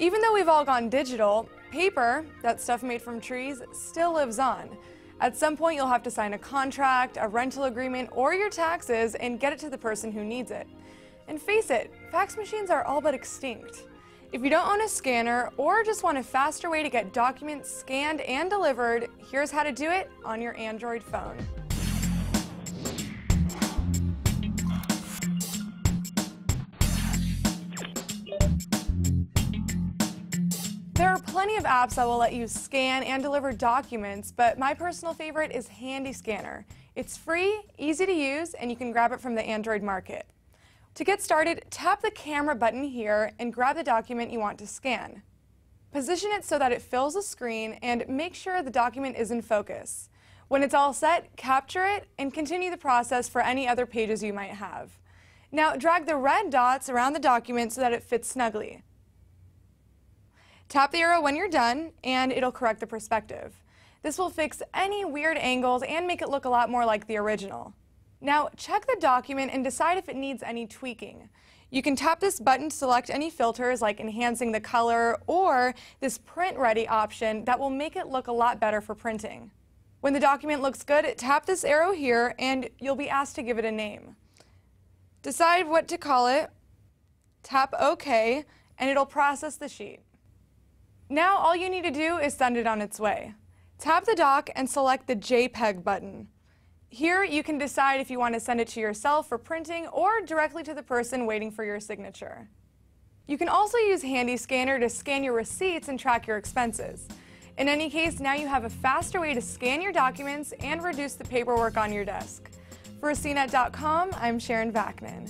Even though we've all gone digital, paper, that stuff made from trees, still lives on. At some point, you'll have to sign a contract, a rental agreement, or your taxes and get it to the person who needs it. And face it, fax machines are all but extinct. If you don't own a scanner or just want a faster way to get documents scanned and delivered, here's how to do it on your Android phone. There are plenty of apps that will let you scan and deliver documents, but my personal favorite is Handy Scanner. It's free, easy to use, and you can grab it from the Android market. To get started, tap the camera button here and grab the document you want to scan. Position it so that it fills the screen and make sure the document is in focus. When it's all set, capture it and continue the process for any other pages you might have. Now drag the red dots around the document so that it fits snugly. Tap the arrow when you're done and it'll correct the perspective. This will fix any weird angles and make it look a lot more like the original. Now check the document and decide if it needs any tweaking. You can tap this button to select any filters like enhancing the color or this print ready option that will make it look a lot better for printing. When the document looks good, tap this arrow here and you'll be asked to give it a name. Decide what to call it, tap OK, and it'll process the sheet. Now all you need to do is send it on its way. Tap the dock and select the JPEG button. Here you can decide if you want to send it to yourself for printing or directly to the person waiting for your signature. You can also use Handy Scanner to scan your receipts and track your expenses. In any case, now you have a faster way to scan your documents and reduce the paperwork on your desk. For CNET.com, I'm Sharon Vaknin.